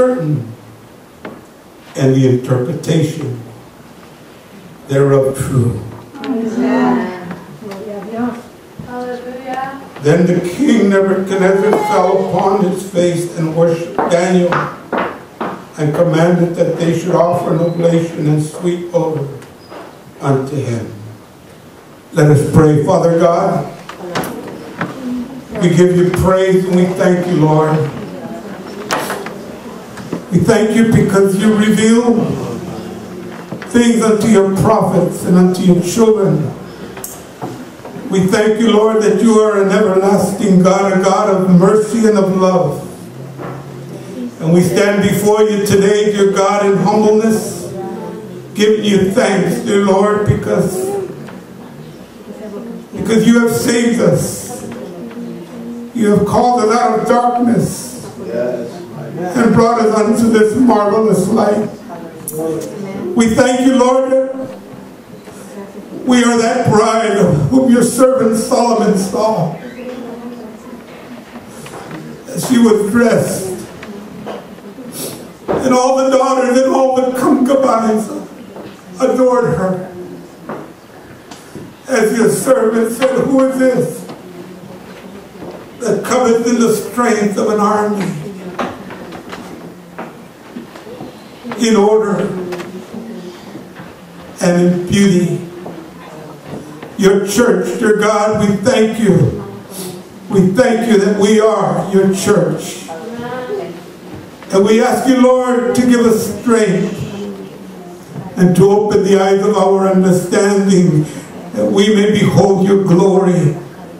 certain, and the interpretation thereof true. Then the king Nebuchadnezzar fell upon his face and worshipped Daniel and commanded that they should offer an oblation and sweet odor unto him. Let us pray, Father God. We give you praise and we thank you, Lord. We thank you because you reveal things unto your prophets and unto your children. We thank you, Lord, that you are an everlasting God, a God of mercy and of love. And we stand before you today, dear God, in humbleness, giving you thanks, dear Lord, because, because you have saved us. You have called us out of darkness and brought us unto this marvelous light. We thank you, Lord, we are that bride whom your servant Solomon saw as she was dressed. And all the daughters and all the concubines adored her. As your servant said, Who is this that cometh in the strength of an army? In order and in beauty. Your church, dear God, we thank you. We thank you that we are your church. And we ask you, Lord, to give us strength and to open the eyes of our understanding that we may behold your glory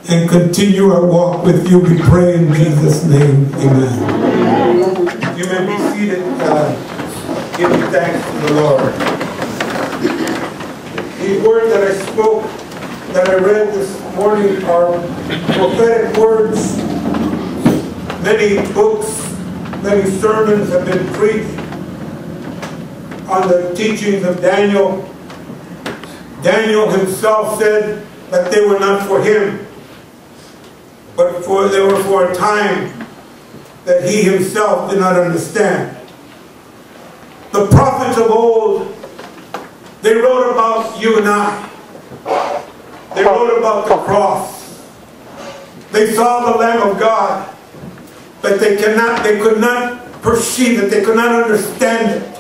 and continue our walk with you. We pray in Jesus' name. Amen. You may be seated. Uh, giving thanks to the Lord. The word that I spoke, that I read this morning are prophetic words. Many books many sermons have been preached on the teachings of Daniel. Daniel himself said that they were not for him, but for they were for a time that he himself did not understand. The prophets of old, they wrote about you and I. They wrote about the cross. They saw the Lamb of God but they cannot, they could not perceive it, they could not understand it.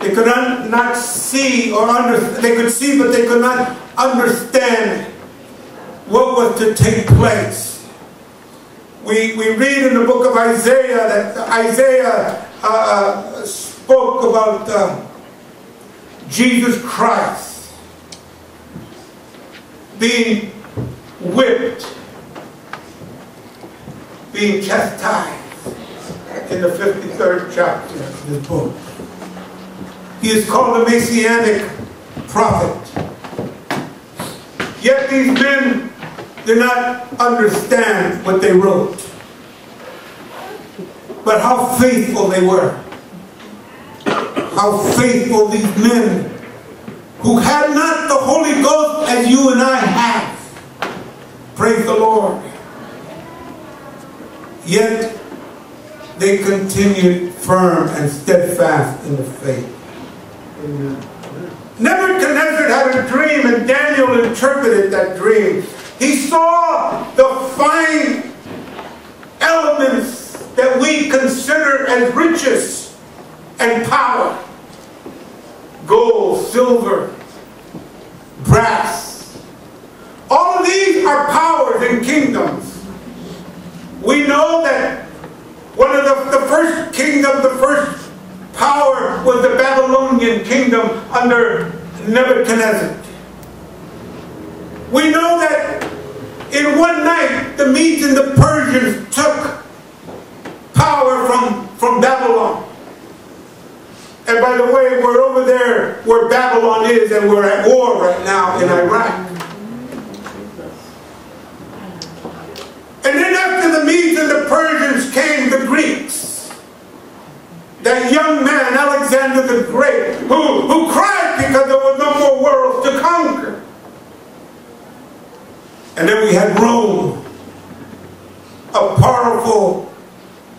They could not, not see or understand, they could see but they could not understand what was to take place. We, we read in the book of Isaiah that Isaiah uh, uh, spoke about uh, Jesus Christ being whipped being chastised in the 53rd chapter of this book. He is called a messianic prophet. Yet these men did not understand what they wrote. But how faithful they were. How faithful these men who had not the Holy Ghost as you and I have. Praise the Lord. Yet they continued firm and steadfast in the faith. Amen. Nebuchadnezzar had a dream and Daniel interpreted that dream. He saw the fine elements that we consider as riches and power. Gold, silver, brass. All these are powers and kingdoms. We know that one of the, the first kingdom, the first power was the Babylonian kingdom under Nebuchadnezzar. We know that in one night the Medes and the Persians took power from, from Babylon. And by the way, we're over there where Babylon is and we're at war right now in Iraq. And then after the Medes and the Persians came the Greeks. That young man, Alexander the Great, who, who cried because there were no more worlds to conquer. And then we had Rome, a powerful,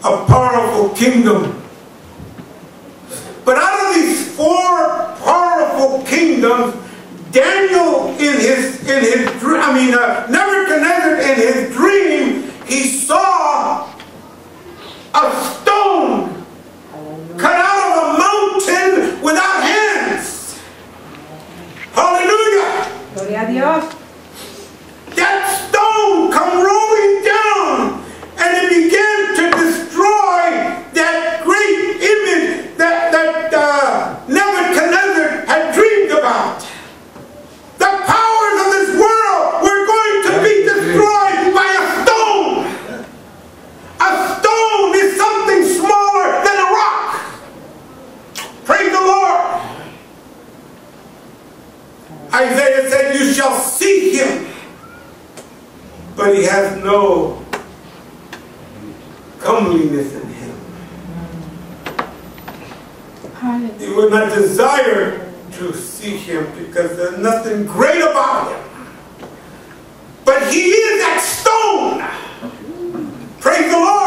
a powerful kingdom four powerful kingdoms, Daniel in his in his I mean uh, Nebuchadnezzar in his dream, he saw a stone cut out of a mountain without hands. Hallelujah! Gloria a Dios. That stone come rolling down and it began to destroy that great image that, that uh, Nebuchadnezzar had dreamed about. The powers of this world were going to be destroyed by a stone. A stone is something smaller than a rock. Praise the Lord. Isaiah said, You shall see him but he has no comeliness in him. You would not desire to see him because there's nothing great about him. But he is that stone. Praise the Lord.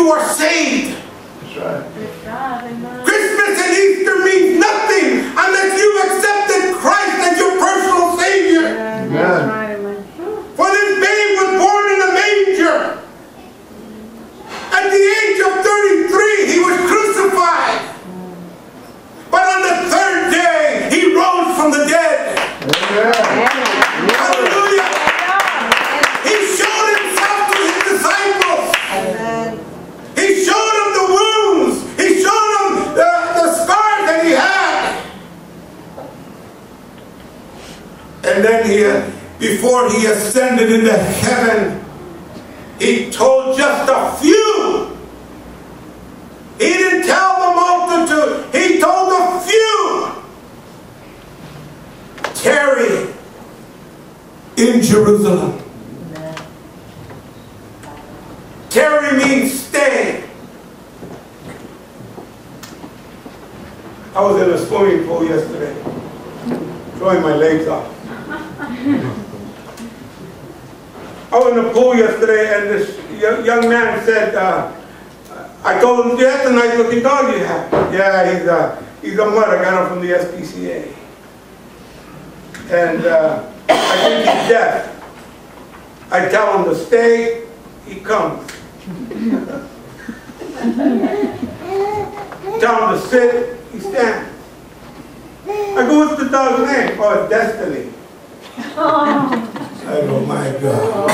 You are saved. And then he, uh, before he ascended into heaven, he told just a few. He didn't tell the multitude. He told a few. Tarry in Jerusalem. Tarry means stay. I was in a swimming pool yesterday, throwing my legs off. I was in the pool yesterday, and this young man said, uh, I told him, yeah, that's a nice looking dog you have. Yeah, he's a, he's a mutt. I got him from the SPCA. And uh, I think he's deaf. I tell him to stay, he comes. Tell him to sit, he stands. I go, what's the dog's name? Oh, it's Destiny. I go, my God.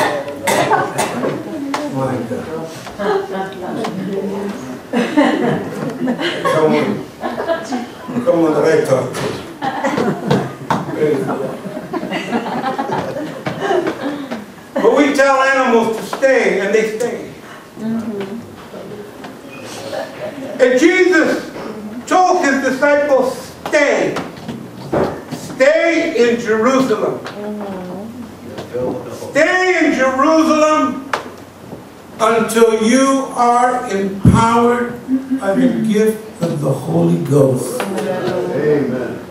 My God. Someone, someone that I talk to. Praise the Lord. But we tell animals to stay, and they stay. Mm-hmm. And Jesus told his disciples, stay. Stay in Jerusalem. Stay in Jerusalem until you are empowered by the gift of the Holy Ghost. Amen.